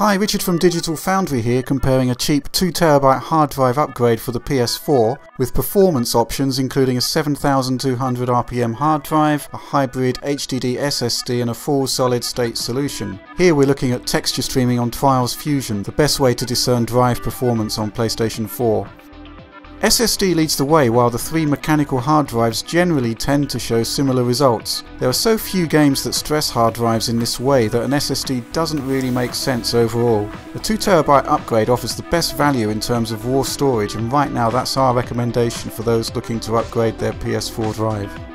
Hi, Richard from Digital Foundry here comparing a cheap 2TB hard drive upgrade for the PS4 with performance options including a 7200 RPM hard drive, a hybrid HDD SSD and a full solid state solution. Here we're looking at texture streaming on Trials Fusion, the best way to discern drive performance on PlayStation 4. SSD leads the way while the three mechanical hard drives generally tend to show similar results. There are so few games that stress hard drives in this way that an SSD doesn't really make sense overall. The 2TB upgrade offers the best value in terms of raw storage and right now that's our recommendation for those looking to upgrade their PS4 drive.